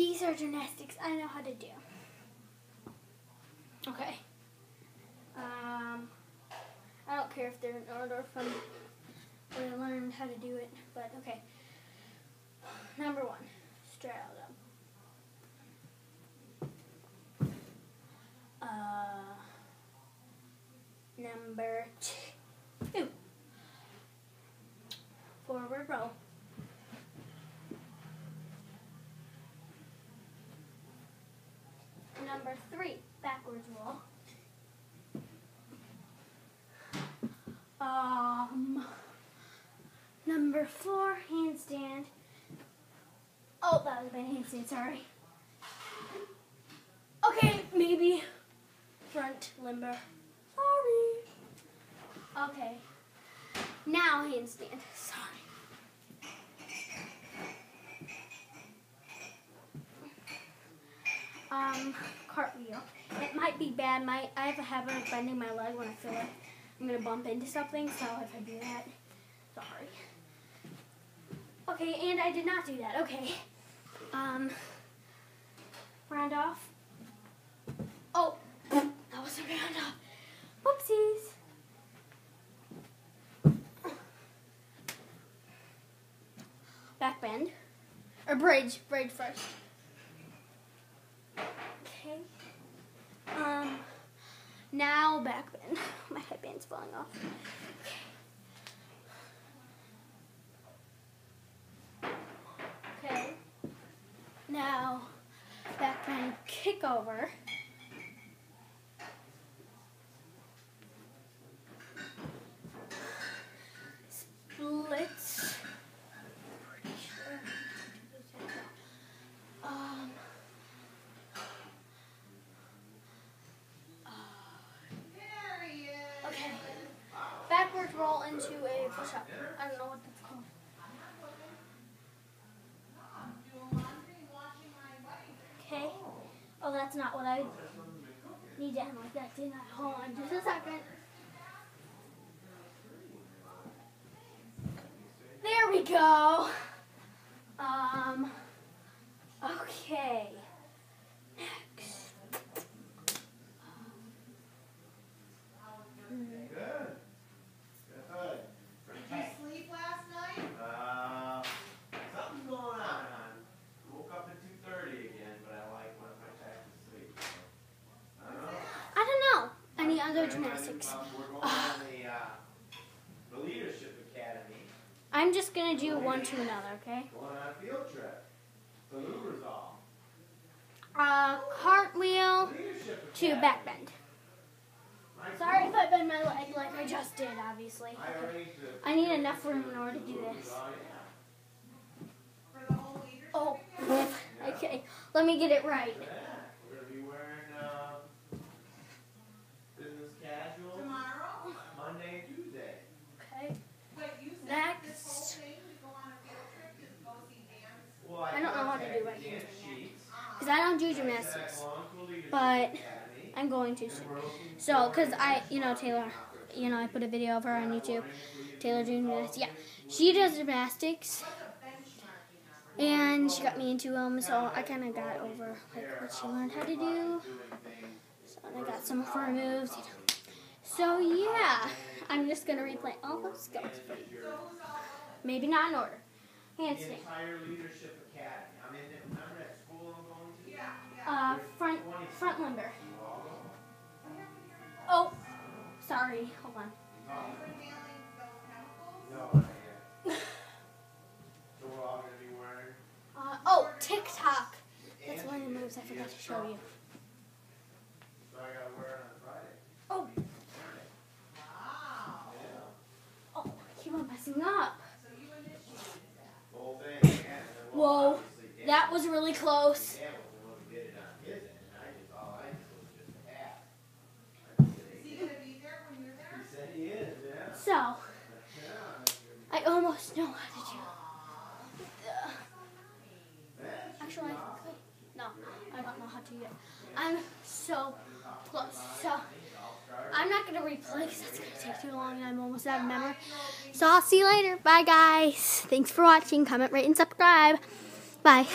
These are gymnastics I know how to do. Okay. Um, I don't care if they're in order from I learned how to do it, but okay. Number one, straddle them. Uh, number two, forward roll. Number three, backwards roll. Um, number four, handstand. Oh, that was my handstand, sorry. Okay, maybe front limber. Sorry. Okay. Now handstand. Sorry. Um, cartwheel. It might be bad. My I have a habit of bending my leg when I feel like I'm gonna bump into something. So if I do that, sorry. Okay, and I did not do that. Okay. Um, round off. Oh, that was a round off. Whoopsies. Back bend. Or bridge. Bridge first. Okay. Um, now back bend. My headband's falling off. Okay. Now, back bend kick over. Splits. Pretty sure. Um. Okay. Backwards roll into a push up. I don't know what that's called. Okay. Oh, that's not what I need to end like that, didn't I? Hold on just a second. There we go. Um, okay. Next. Hmm. Good. Good. Did you sleep last night? Uh, something's going on. I woke up at two thirty again, but I like went right back to sleep. so. I don't know. I don't know. Any other gymnastics? going I'm just gonna do one to another, okay? going to. Uh, cartwheel to back bend. Sorry if I bend my leg like I just did, obviously. I need enough room in order to do this. Oh, okay. Let me get it right. Yeah, we're gonna be wearing, uh, business casual Tomorrow? Monday and Tuesday. Okay. But you said Next. this whole thing to go on a field trip is go see dance. Well, I don't know how to do it. Dance sheets. Because I don't do gymnastics. But I'm going to soon. So, because I, you know, Taylor, you know, I put a video of her on YouTube. Taylor doing gymnastics. Yeah. She does gymnastics. And she got me into them, so I kind of got over like what she learned how to do. So I got some of her moves. You know. So yeah, I'm just gonna replay all those skills for you. Maybe not in order. Handstand. Uh, front front limber. Oh, sorry. Hold on. Uh, oh, tick tock. That's one of the moves I forgot to show you. Oh. Oh, keep on messing up. Whoa, that was really close. Yeah, but we want to get it on his end, and I just, all I did was just ask. Is he gonna be there when you're there? He said he is, yeah. So, Yeah. I almost know how to actually, I no, I don't know how to it. I'm so close. So, I'm not gonna replay because that's gonna take too long, and I'm almost out of memory. So I'll see you later. Bye, guys. Thanks for watching. Comment, rate, and subscribe. Bye.